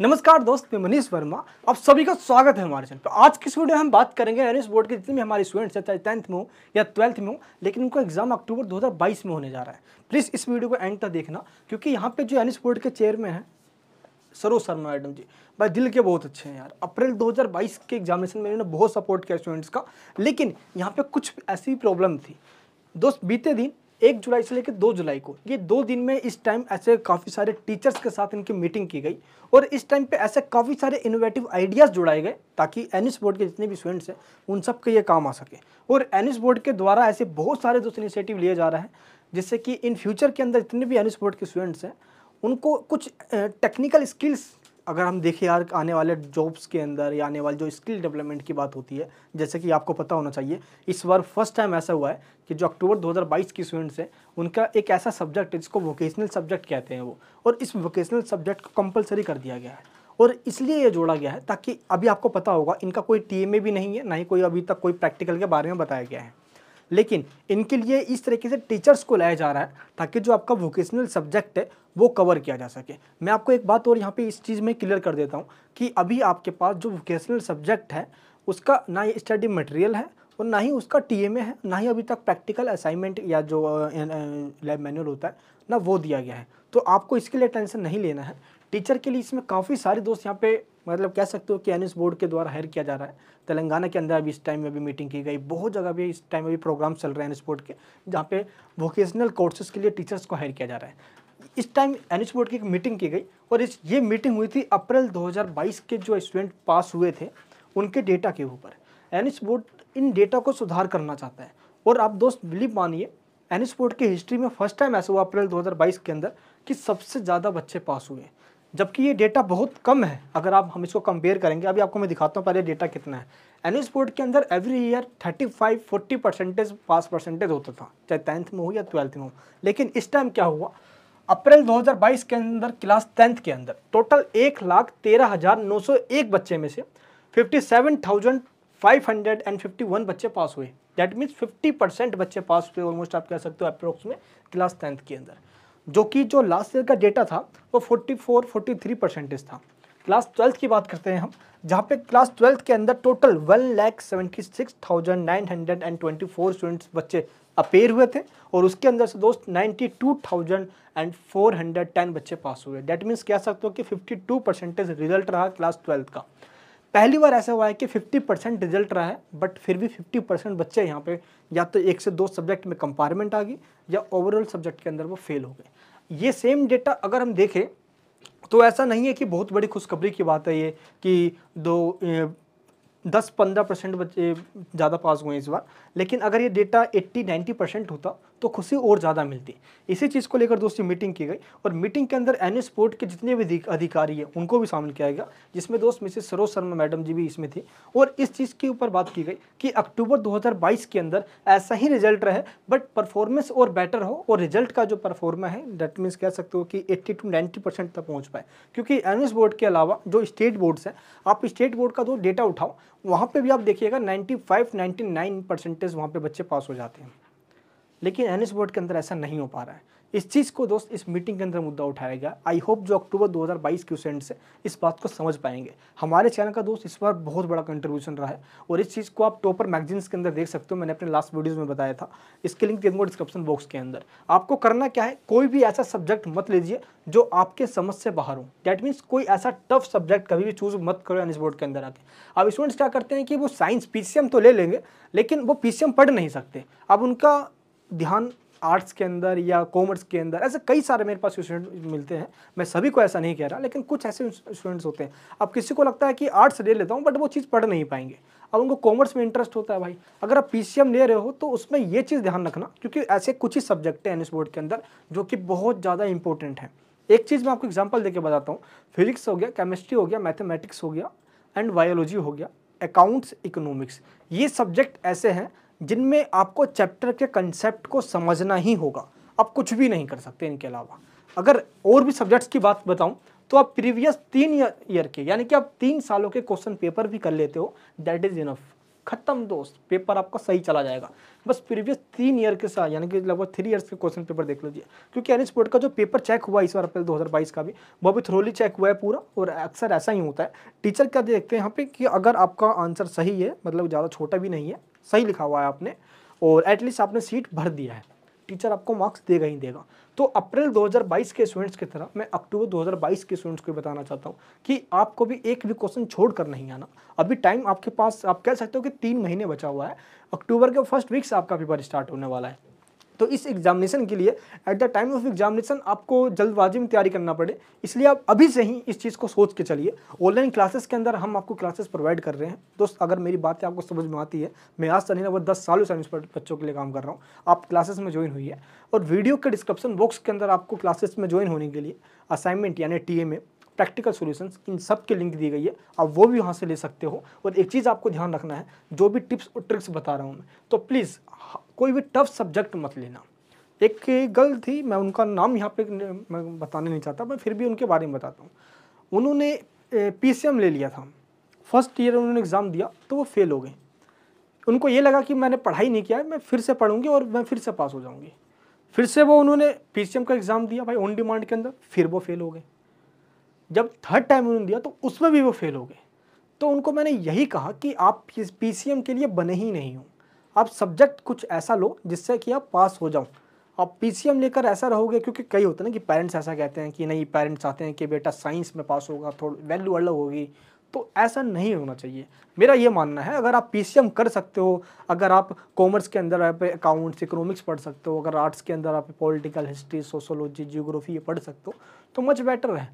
नमस्कार दोस्त, मैं मनीष वर्मा। आप सभी का स्वागत है हमारे चैनल पर आज की इस वीडियो में हम बात करेंगे एन बोर्ड के जितने भी हमारे स्टूडेंट्स हैं, चाहे टेंथ में हो या ट्वेल्थ में हो, लेकिन उनका एग्ज़ाम अक्टूबर 2022 में होने जा रहा है। प्लीज़ इस वीडियो को एंड तक देखना, क्योंकि यहाँ पे जो एन बोर्ड के चेयरमैन हैं, सरोज शर्मा मैडम जी, भाई दिल के बहुत अच्छे हैं यार। अप्रैल 2022 के एग्जामिनेशन में इन्होंने बहुत सपोर्ट किया स्टूडेंट्स का, लेकिन यहाँ पे कुछ ऐसी प्रॉब्लम थी। दोस्त, बीते दिन एक जुलाई से लेकर दो जुलाई को। ये दो दिन में इस टाइम ऐसे काफ़ी सारे टीचर्स के साथ इनकी मीटिंग की गई और इस टाइम पे ऐसे काफ़ी सारे इनोवेटिव आइडियाज़ जुड़ाए गए ताकि एन बोर्ड के जितने भी स्टूडेंट्स हैं, उन सब के ये काम आ सके। और एन बोर्ड के द्वारा ऐसे बहुत सारे दोस्त इनिशिएटिव लिए जा रहे हैं, जिससे कि इन फ्यूचर के अंदर जितने भी एन बोर्ड के स्टूडेंट्स हैं, उनको कुछ टेक्निकल स्किल्स अगर हम देखें यार आने वाले जॉब्स के अंदर या आने वाले जो स्किल डेवलपमेंट की बात होती है, जैसे कि आपको पता होना चाहिए, इस बार फ़र्स्ट टाइम ऐसा हुआ है कि जो अक्टूबर 2022 की स्टूडेंट्स हैं, उनका एक ऐसा सब्जेक्ट है जिसको वोकेशनल सब्जेक्ट कहते हैं वो, और इस वोकेशनल सब्जेक्ट को कंपलसरी कर दिया गया है। और इसलिए ये जोड़ा गया है ताकि अभी आपको पता होगा, इनका कोई टी भी नहीं है, ना ही कोई अभी तक कोई प्रैक्टिकल के बारे में बताया गया है। लेकिन इनके लिए इस तरीके से टीचर्स को लाया जा रहा है ताकि जो आपका वोकेशनल सब्जेक्ट है, वो कवर किया जा सके। मैं आपको एक बात और यहाँ पे इस चीज़ में क्लियर कर देता हूँ कि अभी आपके पास जो वोकेशनल सब्जेक्ट है, उसका ना ही स्टडी मटेरियल है और ना ही उसका टी है, ना ही अभी तक प्रैक्टिकल असाइनमेंट या जो लैब मैनुअल होता है, ना वो दिया गया है। तो आपको इसके लिए टेंशन नहीं लेना है। टीचर के लिए इसमें काफ़ी सारे दोस्त यहाँ पे मतलब कह सकते हो कि एन बोर्ड के द्वारा हायर किया जा रहा है। तेलंगाना के अंदर अभी इस टाइम में भी मीटिंग की गई। बहुत जगह भी इस टाइम में भी प्रोग्राम चल रहे हैं एन बोर्ड के, जहाँ पे वोकेशनल कोर्सेज के लिए टीचर्स को हायर किया जा रहा है। इस टाइम एन बोर्ड की एक मीटिंग की गई और इस, ये मीटिंग हुई थी अप्रैल 2022 के जो स्टूडेंट पास हुए थे, उनके डेटा के ऊपर। एन बोर्ड इन डेटा को सुधार करना चाहता है। और आप दोस्त बिलीव मानिए एन बोर्ड की हिस्ट्री में फ़र्स्ट टाइम ऐसा हुआ अप्रैल 2022 के अंदर कि सबसे ज़्यादा बच्चे पास हुए। जबकि ये डेटा बहुत कम है। अगर आप हम इसको कंपेयर करेंगे, अभी आपको मैं दिखाता हूँ पहले डेटा कितना है। एन बोर्ड के अंदर every year 35 40 percentage pass percentage होता था, चाहे टेंथ में हो या ट्वेल्थ में हो। लेकिन इस टाइम क्या हुआ? अप्रैल 2022 के अंदर क्लास टेंथ के अंदर टोटल एक लाख तेरह हज़ार नौ सौ एक बच्चे में से fifty seven thousand five hundred and fifty one बच्चे पास हुए। दैट मीन्स फिफ्टी परसेंट बच्चे पास हुए ऑलमोस्ट आप कह सकते हो अप्रोक्स में क्लास टेंथ के अंदर। जो कि जो लास्ट ईयर का डेटा था, वो forty four forty three percentage था। क्लास ट्वेल्थ की बात करते हैं हम, जहाँ पे क्लास ट्वेल्थ के अंदर total one lakh seventy six thousand nine hundred and twenty four students बच्चे अपेयर हुए थे और उसके अंदर से दोस्त ninety two thousand and four hundred ten बच्चे पास हुए। डेट मीन्स कह सकते हो कि फिफ्टी टू परसेंटेज रिज़ल्ट रहा क्लास ट्वेल्थ का। पहली बार ऐसा हुआ है कि 50 परसेंट रिज़ल्ट रहा है बट फिर भी 50 परसेंट बच्चे यहाँ पे या तो एक से दो सब्जेक्ट में कंपार्टमेंट आ गई या ओवरऑल सब्जेक्ट के अंदर वो फेल हो गए। ये सेम डेटा अगर हम देखें तो ऐसा नहीं है कि बहुत बड़ी खुशखबरी की बात है ये, कि दो दस पंद्रह परसेंट बच्चे ज़्यादा पास हुए इस बार। लेकिन अगर ये डेटा एट्टी नाइन्टी परसेंट होता तो खुशी और ज़्यादा मिलती। इसी चीज़ को लेकर दोस्तों मीटिंग की गई और मीटिंग के अंदर एन स्पोर्ट के जितने भी अधिकारी हैं, उनको भी शामिल किया गया, जिसमें दोस्त मिसेस सरोज शर्मा मैडम जी भी इसमें थी। और इस चीज़ के ऊपर बात की गई कि अक्टूबर 2022 के अंदर ऐसा ही रिज़ल्ट रहे बट परफॉर्मेंस और बेटर हो और रिज़ल्ट का जो परफॉर्मा है डेट मीन्स कह सकते हो कि एट्टी टू नाइन्टी परसेंट तक पहुँच पाए। क्योंकि एन एस बोर्ड के अलावा जो स्टेट बोर्ड्स हैं, आप स्टेट बोर्ड का जो डेटा उठाओ, वहाँ पर भी आप देखिएगा ninety five ninety nine percentage वहाँ पर बच्चे पास हो जाते हैं। लेकिन एन बोर्ड के अंदर ऐसा नहीं हो पा रहा है। इस चीज़ को दोस्त, इस मीटिंग के अंदर मुद्दा उठाया गया आई होप जो अक्टूबर 2022 के स्टूडेंट्स से इस बात को समझ पाएँगे। हमारे चैनल का दोस्त इस बार बहुत बड़ा कंट्रीब्यूशन रहा है। और इस चीज़ को आप टॉपर मैगजीन्स के अंदर देख सकते हो। मैंने अपने लास्ट वीडियोज़ में बताया था। इसके लिंक दे डिस्क्रिप्शन बॉक्स के अंदर। आपको करना क्या है? कोई भी ऐसा सब्जेक्ट मत लीजिए जो आपके समझ से बाहर हो। डैट मीन्स कोई ऐसा टफ सब्जेक्ट कभी भी चूज़ मत करो एन बोर्ड के अंदर आके। अब स्टूडेंट्स क्या करते हैं कि वो साइंस पीसीएम तो ले लेंगे, लेकिन वो पीसीएम पढ़ नहीं सकते। अब उनका ध्यान आर्ट्स के अंदर या कॉमर्स के अंदर, ऐसे कई सारे मेरे पास स्टूडेंट मिलते हैं। मैं सभी को ऐसा नहीं कह रहा, लेकिन कुछ ऐसे स्टूडेंट्स होते हैं। अब किसी को लगता है कि आर्ट्स ले लेता हूँ बट वो चीज़ पढ़ नहीं पाएँगे। अब उनको कॉमर्स में इंटरेस्ट होता है भाई। अगर आप पीसीएम ले रहे हो तो उसमें ये चीज़ ध्यान रखना, क्योंकि ऐसे कुछ ही सब्जेक्ट हैं एन बोर्ड के अंदर, जो कि बहुत ज़्यादा इंपॉर्टेंट है। एक चीज़ मैं आपको एग्ज़ाम्पल देकर बताता हूँ। फिजिक्स हो गया केमिस्ट्री हो गया मैथमेटिक्स हो गया एंड बायोलॉजी हो गया अकाउंट्स इकोनॉमिक्स ये सब्जेक्ट ऐसे हैं जिनमें आपको चैप्टर के कंसेप्ट को समझना ही होगा। आप कुछ भी नहीं कर सकते इनके अलावा। अगर और भी सब्जेक्ट्स की बात बताऊँ तो आप प्रीवियस तीन ईयर के, यानी कि आप तीन सालों के क्वेश्चन पेपर भी कर लेते हो दैट इज़ इनफ खत्म दोस्त पेपर आपका सही चला जाएगा। बस प्रीवियस तीन ईयर के साथ, यानी कि लगभग थ्री ईयर्स के क्वेश्चन पेपर देख लीजिए। क्योंकि एन बोर्ड का जो पेपर चेक हुआ इस बार अप्रैल 2022 का भी, वो भी थ्रोली चेक हुआ है पूरा, और अक्सर ऐसा ही होता है। टीचर क्या देखते हैं यहाँ पे कि अगर आपका आंसर सही है मतलब ज़्यादा छोटा भी नहीं है सही लिखा हुआ है आपने, और एटलीस्ट आपने सीट भर दिया है। टीचर आपको मार्क्स देगा ही देगा। तो अप्रैल 2022 के स्टूडेंट्स की तरह मैं अक्टूबर 2022 के स्टूडेंट्स को बताना चाहता हूँ कि आपको भी एक भी क्वेश्चन छोड़कर नहीं आना। अभी टाइम आपके पास, आप कह सकते हो कि तीन महीने बचा हुआ है। अक्टूबर के फ़र्स्ट वीक से आपका पेपर स्टार्ट होने वाला है। तो इस एग्जामिनेशन के लिए at the time of examination आपको जल्दबाजी में तैयारी करना पड़े। इसलिए आप अभी से ही इस चीज़ को सोच के चलिए। ऑनलाइन क्लासेस के अंदर हम आपको क्लासेस प्रोवाइड कर रहे हैं। दोस्त, अगर मेरी बातें आपको समझ में आती है, मैं आज नहीं वो दस सालों से बच्चों के लिए काम कर रहा हूँ, आप क्लासेस में ज्वाइन हुई है और वीडियो के डिस्क्रिप्शन बॉक्स के अंदर आपको क्लासेस में ज्वाइन होने के लिए असाइनमेंट यानी में प्रैक्टिकल सॉल्यूशंस इन सब के लिंक दी गई है, आप वो भी वहाँ से ले सकते हो। और एक चीज़ आपको ध्यान रखना है, जो भी टिप्स और ट्रिक्स बता रहा हूँ मैं तो प्लीज़ कोई भी टफ सब्जेक्ट मत लेना। एक गर्ल थी, मैं उनका नाम यहाँ पे मैं बताने नहीं चाहता, मैं फिर भी उनके बारे में बताता हूँ। उन्होंने पीसीएम ले लिया था। फ़र्स्ट ईयर उन्होंने एग्ज़ाम दिया तो वो फेल हो गए। उनको ये लगा कि मैंने पढ़ाई नहीं किया है, मैं फिर से पढ़ूँगी और मैं फिर से पास हो जाऊँगी। फिर से वो उन्होंने पीसीएम का एग्ज़ाम दिया, भाई ऑन डिमांड के अंदर, फिर वो फेल हो गए। जब थर्ड टाइम उन्होंने दिया तो उसमें भी वो फेल हो गए। तो उनको मैंने यही कहा कि आप पीसीएम के लिए बने ही नहीं हो। आप सब्जेक्ट कुछ ऐसा लो जिससे कि आप पास हो जाओ। आप पीसीएम लेकर ऐसा रहोगे, क्योंकि कई होते हैं ना कि पेरेंट्स ऐसा कहते हैं कि नहीं पेरेंट्स चाहते हैं कि बेटा साइंस में पास होगा, थोड़ी वैल्यू अलग होगी। तो ऐसा नहीं होना चाहिए। मेरा ये मानना है, अगर आप पीसीएम कर सकते हो, अगर आप कॉमर्स के अंदर आप अकाउंट्स इकोनॉमिक्स पढ़ सकते हो, अगर आर्ट्स के अंदर आप पॉलिटिकल हिस्ट्री सोशोलॉजी जियोग्राफी ये पढ़ सकते हो तो मच बेटर है।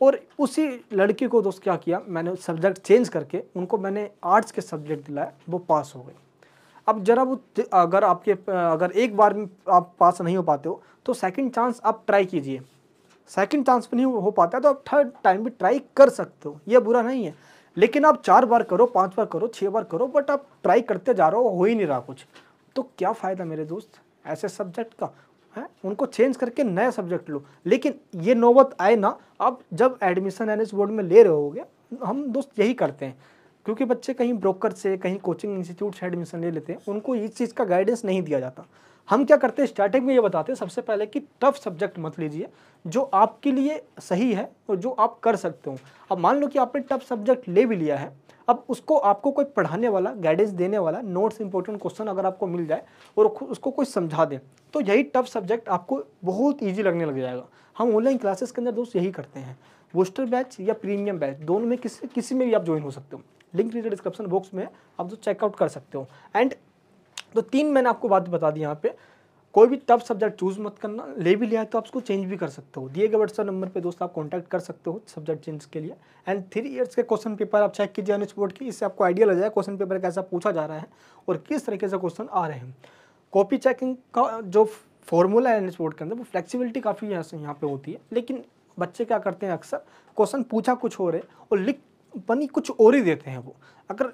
और उसी लड़की को दोस्त क्या किया? मैंने सब्जेक्ट चेंज करके उनको मैंने आर्ट्स के सब्जेक्ट दिलाया, वो पास हो गई। अब जरा वो अगर आपके, अगर एक बार में आप पास नहीं हो पाते हो तो सेकंड चांस आप ट्राई कीजिए। सेकंड चांस पे नहीं हो पाता तो आप थर्ड टाइम भी ट्राई कर सकते हो, ये बुरा नहीं है। लेकिन आप चार बार करो, पाँच बार करो छः बार करो बट आप ट्राई करते जा रहे हो हो ही नहीं रहा कुछ। तो क्या फ़ायदा मेरे दोस्त, ऐसे सब्जेक्ट का? है? उनको चेंज करके नया सब्जेक्ट लो। लेकिन ये नौबत आए ना, अब जब एडमिशन एन बोर्ड में ले रहे होगे, हम दोस्त यही करते हैं। क्योंकि बच्चे कहीं ब्रोकर से, कहीं कोचिंग इंस्टीट्यूट से एडमिशन ले लेते हैं, उनको इस चीज़ का गाइडेंस नहीं दिया जाता। हम क्या करते हैं? स्टार्टिंग में ये बताते हैं, सबसे पहले कि टफ सब्जेक्ट मत लीजिए, जो आपके लिए सही है और जो आप कर सकते हो। अब मान लो कि आपने टफ सब्जेक्ट ले भी लिया है अब उसको, आपको कोई पढ़ाने वाला गाइडेंस देने वाला नोट्स इंपॉर्टेंट क्वेश्चन अगर आपको मिल जाए और उसको कोई समझा दे तो यही टफ सब्जेक्ट आपको बहुत ईजी लगने लग जाएगा। हम ऑनलाइन क्लासेस के अंदर दोस्त यही करते हैं। बूस्टर बैच या प्रीमियम बैच दोनों में किसी किसी में भी आप ज्वाइन हो सकते हो। लिंक नीचे डिस्क्रिप्शन बॉक्स में आप जो चेकआउट कर सकते हो। एंड तो तीन मैंने आपको बात बता दी यहाँ पे। कोई भी टफ सब्जेक्ट चूज़ मत करना, ले भी लिया है तो आप उसको चेंज भी कर सकते हो। दिए गए व्हाट्सअप नंबर पे दोस्त आप कांटेक्ट कर सकते हो सब्जेक्ट चेंज के लिए। एंड थ्री ईयर्स के क्वेश्चन पेपर आप चेक कीजिए अनिश बोर्ड की, इससे आपको आइडिया लग जाए क्वेश्चन पेपर कैसा पूछा जा रहा है और किस तरीके से क्वेश्चन आ रहे हैं। कॉपी चेकिंग का जो फॉर्मूला है बोर्ड के अंदर, वो फ्लेक्सीबिलिटी काफ़ी यहाँ पे होती है। लेकिन बच्चे क्या करते हैं अक्सर क्वेश्चन पूछा कुछ हो रहे और लिख, पनी कुछ और ही देते हैं वो। अगर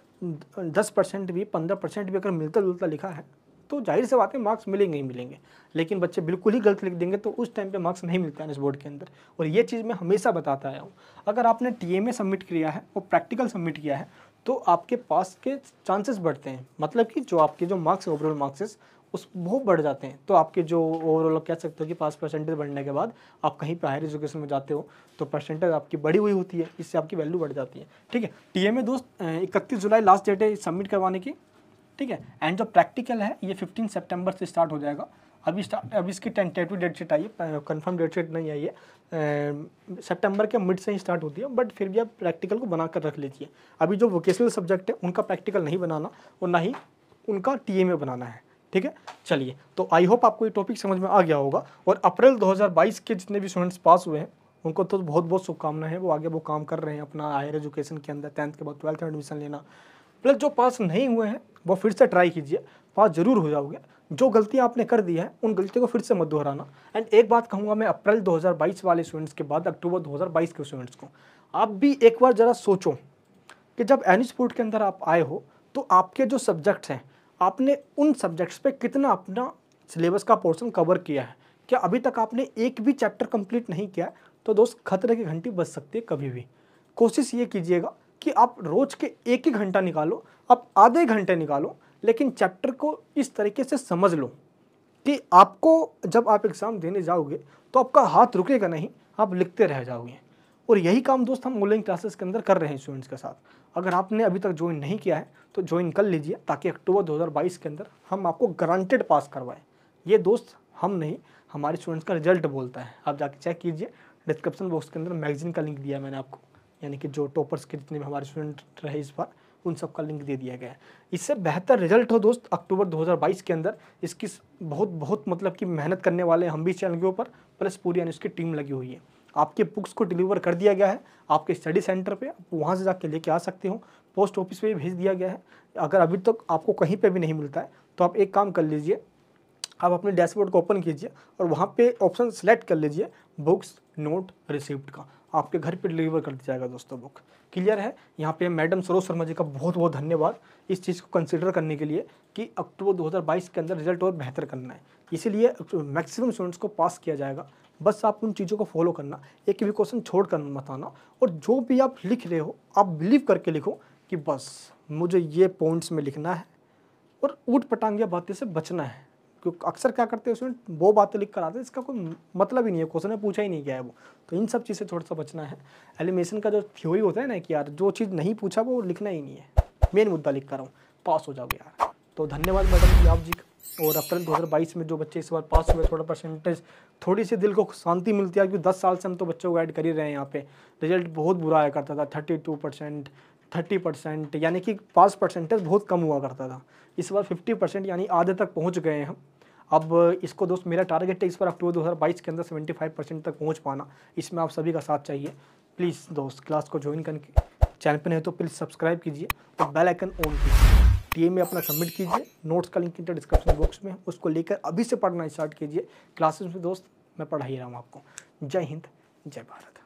दस परसेंट भी, पंद्रह परसेंट भी अगर मिलता जुलता लिखा है तो ज़ाहिर से बात है मार्क्स मिलेंगे ही मिलेंगे। लेकिन बच्चे बिल्कुल ही गलत लिख देंगे तो उस टाइम पे मार्क्स नहीं मिलता है इस बोर्ड के अंदर। और ये चीज़ मैं हमेशा बताता आया हूँ। अगर आपने टी सबमिट किया है और प्रैक्टिकल सबमिट किया है तो आपके पास के चांसेस बढ़ते हैं। मतलब कि जो आपके जो मार्क्स ओवरऑल मार्क्सेस उस, वो बढ़ जाते हैं। तो आपके जो ओवरऑल कह सकते हो कि पास परसेंटेज बढ़ने के बाद आप कहीं पर हायर एजुकेशन में जाते हो तो परसेंटेज आपकी बढ़ी हुई होती है, इससे आपकी वैल्यू बढ़ जाती है। ठीक है टी में दोस्त इकतीस जुलाई लास्ट डेट है सबमिट करवाने की। ठीक है? एंड जो प्रैक्टिकल है, ये फिफ्टीन सेप्टेम्बर से स्टार्ट हो जाएगा। अभी स्टार्ट अभी इसकी टेंटेटिव डेट शीट आई है कन्फर्म डेट शीट नहीं आई है। सितंबर के मिड से ही स्टार्ट होती है बट फिर भी आप प्रैक्टिकल को बना कर रख लीजिए। अभी जो वोकेशनल सब्जेक्ट है, उनका प्रैक्टिकल नहीं बनाना और ना ही उनका टीए में बनाना है, ठीक है? चलिए तो आई होप आपको ये टॉपिक समझ में आ गया होगा। और अप्रैल 2022 के जितने भी स्टूडेंट्स पास हुए हैं, उनको तो बहुत बहुत शुभकामनाएँ हैं। वो आगे वो काम कर रहे हैं अपना हायर एजुकेशन के अंदर टेंथ के बाद ट्वेल्थ में एडमिशन लेना। प्लस जो पास नहीं हुए हैं, वो फिर से ट्राई कीजिए। पास ज़रूर हो जाओगे। जो गलतियाँ आपने कर दी है, उन गलतियों को फिर से मत दोहराना। एंड एक बात कहूँगा मैं अप्रैल 2022 वाले स्टूडेंट्स के बाद, अक्टूबर 2022 के स्टूडेंट्स को। आप भी एक बार ज़रा सोचो कि जब एनी स्पोर्ट के अंदर आप आए हो तो आपके जो सब्जेक्ट्स हैं, आपने उन सब्जेक्ट्स पे कितना अपना सिलेबस का पोर्शन कवर किया है? क्या अभी तक आपने एक भी चैप्टर कंप्लीट नहीं किया तो दोस्त, खतरे की घंटी बच सकती है कभी भी। कोशिश ये कीजिएगा कि आप रोज के एक ही घंटा निकालो, आप आधे घंटे निकालो, लेकिन चैप्टर को इस तरीके से समझ लो कि आपको जब आप एग्ज़ाम देने जाओगे तो आपका हाथ रुकेगा नहीं, आप लिखते रह जाओगे। और यही काम दोस्त हम ऑनलाइन क्लासेस के अंदर कर रहे हैं स्टूडेंट्स के साथ। अगर आपने अभी तक ज्वाइन नहीं किया है तो ज्वाइन कर लीजिए, ताकि अक्टूबर 2022 के अंदर हम आपको ग्रांटेड पास करवाएँ। ये दोस्त हम नहीं, हमारे स्टूडेंट्स का रिज़ल्ट बोलता है। आप जाके चेक कीजिए डिस्क्रिप्शन बॉक्स के अंदर मैगजीन का लिंक दिया मैंने आपको। यानी कि जो टॉपर्स के जितने भी हमारे स्टूडेंट रहे इस बार, उन सब का लिंक दे दिया गया है। इससे बेहतर रिज़ल्ट हो दोस्त, अक्टूबर 2022 के अंदर, इसकी बहुत बहुत मतलब कि मेहनत करने वाले हम भी चैनल के ऊपर प्लस पूरी यानी उसकी टीम लगी हुई है। आपके बुक्स को डिलीवर कर दिया गया है, आपके स्टडी सेंटर पे, आप वहाँ से जाके लेके आ सकते हो पोस्ट ऑफ़िस पे भी भेज दिया गया है। अगर अभी तक आपको कहीं पे भी नहीं मिलता है तो आप एक काम कर लीजिए, आप अपने डैशबोर्ड को ओपन कीजिए और वहाँ पे ऑप्शन सेलेक्ट कर लीजिए बुक्स नोट रिसिप्ट का। आपके घर पे डिलीवर कर दिया जाएगा दोस्तों बुक क्लियर है? यहाँ पे मैडम सरोज शर्मा जी का बहुत बहुत धन्यवाद इस चीज़ को कंसिडर करने के लिए कि अक्टूबर 2022 के अंदर रिज़ल्ट और बेहतर करना है। इसीलिए मैक्सिमम स्टूडेंट्स को पास किया जाएगा। बस आप उन चीज़ों को फॉलो करना, एक भी क्वेश्चन छोड़ कर मत आना और जो भी आप लिख रहे हो, आप बिलीव करके लिखो कि बस मुझे ये पॉइंट्स में लिखना है और ऊट पटांगिया बातें से बचना है। अक्सर क्या करते हैं स्टूडेंट वो बातें लिख कर आते हैं, इसका कोई मतलब ही नहीं है, क्वेश्चन ने पूछा ही नहीं गया है वो। तो इन सब चीज़ से थोड़ा सा बचना है। एलिमेशन का जो थ्योरी होता है ना कि यार, जो चीज़ नहीं पूछा वो लिखना ही नहीं है। मेन मुद्दा लिख कर रहा हूँ पास हो जाओगे यार। तो धन्यवाद मैडम आप जी और अप्रैल 2022 में जो बच्चे इस बार पास हुए, थोड़ा परसेंटेज थोड़ी सी दिल को शांति मिलती है, क्योंकि दस साल से हम तो बच्चों को ऐड कर ही रहे हैं यहाँ पे। रिज़ल्ट बहुत बुरा आया करता था thirty two percent thirty percent यानी कि पास परसेंटेज बहुत कम हुआ करता था। इस बार फिफ्टी परसेंट यानी आधे तक पहुँच गए हैं हम। अब इसको दोस्त मेरा टारगेट है इस बार अक्टूबर 2022 के अंदर 75 परसेंट तक पहुँच पाना। इसमें आप सभी का साथ चाहिए। प्लीज़ दोस्त क्लास को ज्वाइन करके चैनल पर नहीं तो प्लीज़ सब्सक्राइब कीजिए और बेल आइकन ऑन कीजिए। टी में अपना सबमिट कीजिए। नोट्स का लिंक डिस्क्रिप्शन बॉक्स में उसको लेकर अभी से पढ़ना स्टार्ट कीजिए। क्लासेस में दोस्त, मैं पढ़ा ही रहा हूँ आपको। जय हिंद, जय भारत।